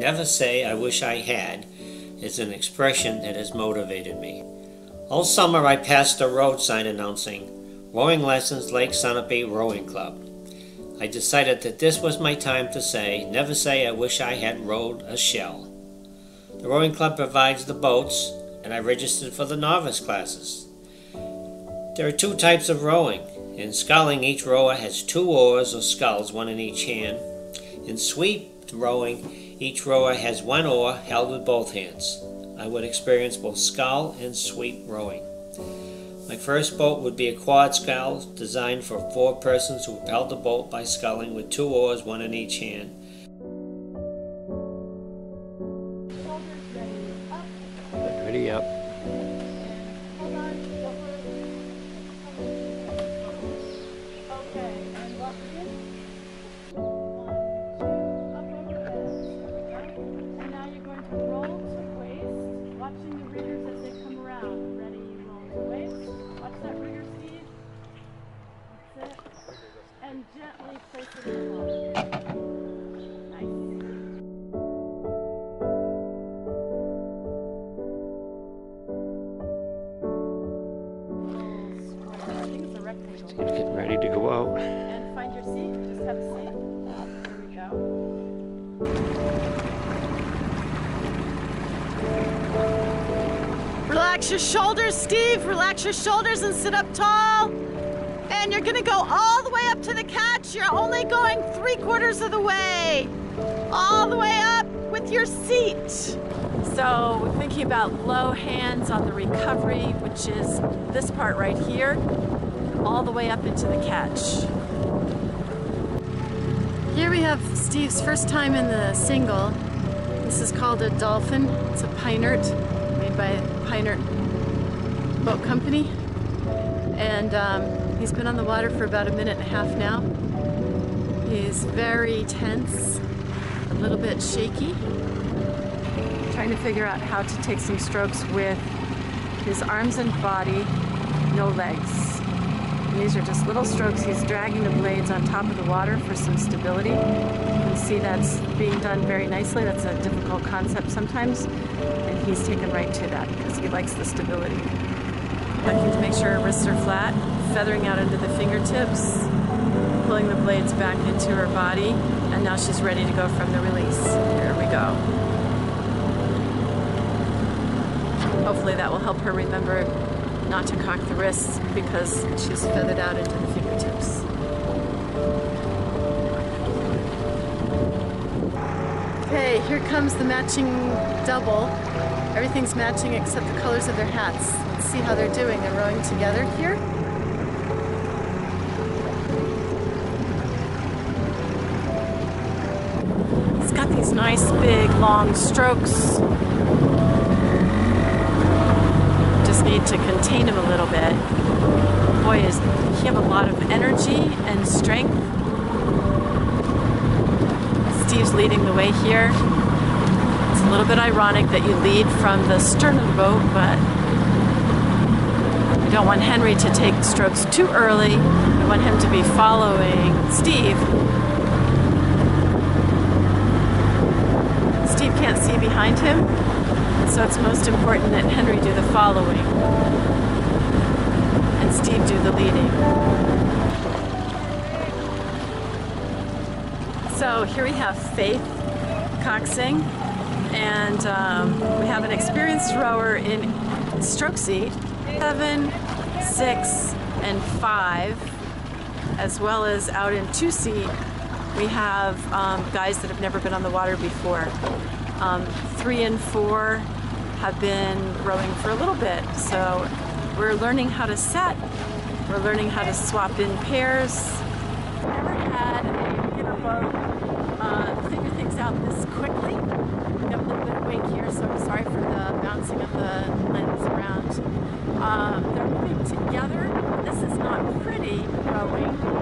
Never say I wish I had is an expression that has motivated me. All summer I passed a road sign announcing Rowing Lessons Lake Sunapee Rowing Club. I decided that this was my time to say, never say I wish I had rowed a shell. The rowing club provides the boats, and I registered for the novice classes. There are two types of rowing. In sculling, each rower has two oars or sculls, one in each hand. In sweep rowing, each rower has one oar held with both hands. I would experience both scull and sweep rowing. My first boat would be a quad scull designed for four persons who propelled the boat by sculling with two oars, one in each hand. And gently place it in the water. Getting ready to go out. And find your seat. Just have a seat. Here we go. Relax your shoulders, Steve. Relax your shoulders and sit up tall and you're gonna go all the way up to the catch. You're only going three quarters of the way. All the way up with your seat. So we're thinking about low hands on the recovery, which is this part right here, all the way up into the catch. Here we have Steve's first time in the single. This is called a Dolphin. It's a Peinert, made by Peinert Boat Company. And um, He's been on the water for about a minute and a half now. He's very tense, a little bit shaky. Trying to figure out how to take some strokes with his arms and body, no legs. And these are just little strokes. He's dragging the blades on top of the water for some stability. You can see that's being done very nicely. That's a difficult concept sometimes. And he's taken right to that because he likes the stability. Looking to make sure her wrists are flat feathering out into the fingertips, pulling the blades back into her body, and now she's ready to go from the release. Here we go. Hopefully that will help her remember not to cock the wrists because she's feathered out into the fingertips. Okay, here comes the matching double. Everything's matching except the colors of their hats. Let's see how they're doing. They're rowing together here. It's got these nice big long strokes. Just need to contain him a little bit. Boy, is he have a lot of energy and strength. Steve's leading the way here. It's a little bit ironic that you lead from the stern of the boat, but we don't want Henry to take strokes too early. We want him to be following Steve Steve can't see behind him, so it's most important that Henry do the following and Steve do the leading. So here we have Faith coxing, and um, we have an experienced rower in stroke seat, seven, six, and five, as well as out in two seat we have um, guys that have never been on the water before. Um, three and four have been rowing for a little bit, so we're learning how to set. We're learning how to swap in pairs. Never had a boat uh, figure things out this quickly. I'm a little bit awake here, so I'm sorry for the bouncing of the lens around. Um, they're moving together. This is not pretty growing.